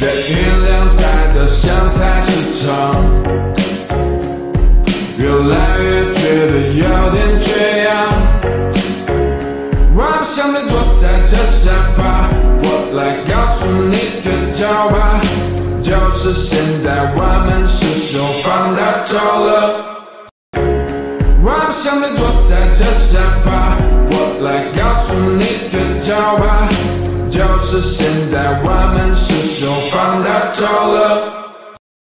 这音量太大像菜市场越来越觉得有点缺氧我不想再坐在这沙发我来告诉你绝招吧就是现在我们是时候放大招了。我不想再坐在这沙发我来告诉你绝招吧。就是现在我们是 Abdullah